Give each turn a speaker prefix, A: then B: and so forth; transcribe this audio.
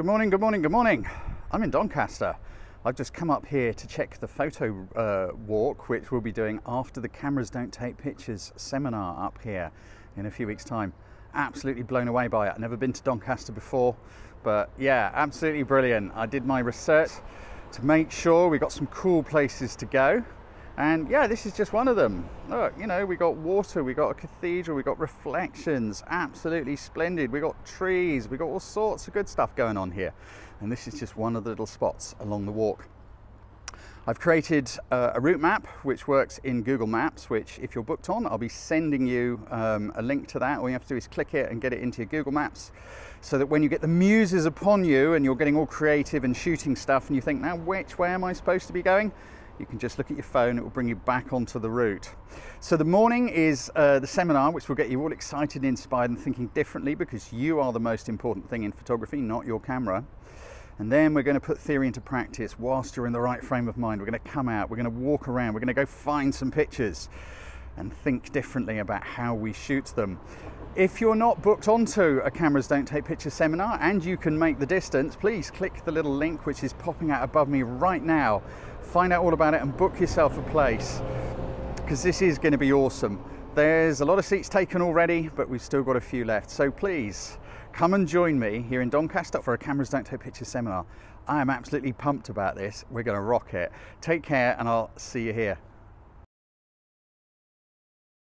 A: Good morning, good morning, good morning. I'm in Doncaster. I've just come up here to check the photo uh, walk, which we'll be doing after the Cameras Don't Take Pictures seminar up here in a few weeks' time. Absolutely blown away by it. I've never been to Doncaster before, but yeah, absolutely brilliant. I did my research to make sure we got some cool places to go. And yeah, this is just one of them. Look, you know, we got water, we got a cathedral, we got reflections, absolutely splendid. We got trees, we got all sorts of good stuff going on here. And this is just one of the little spots along the walk. I've created uh, a route map which works in Google Maps, which if you're booked on, I'll be sending you um, a link to that. All you have to do is click it and get it into your Google Maps so that when you get the muses upon you and you're getting all creative and shooting stuff and you think, now which way am I supposed to be going? You can just look at your phone, it will bring you back onto the route. So the morning is uh, the seminar, which will get you all excited, and inspired and thinking differently because you are the most important thing in photography, not your camera. And then we're going to put theory into practice whilst you're in the right frame of mind. We're going to come out, we're going to walk around, we're going to go find some pictures and think differently about how we shoot them. If you're not booked onto a Cameras Don't Take Pictures seminar and you can make the distance, please click the little link which is popping out above me right now. Find out all about it and book yourself a place because this is going to be awesome. There's a lot of seats taken already, but we've still got a few left. So please come and join me here in Doncaster for a Cameras Don't Take Pictures seminar. I am absolutely pumped about this. We're going to rock it. Take care and I'll see you here.